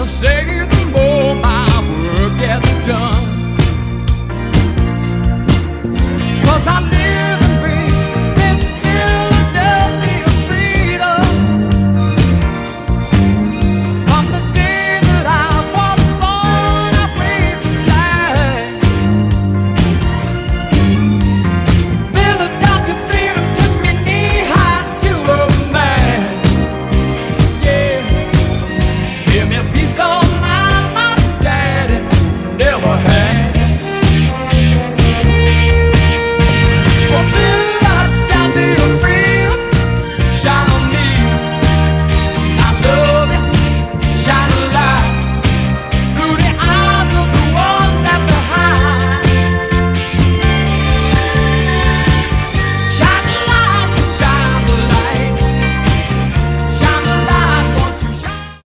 I say, the more my work gets done.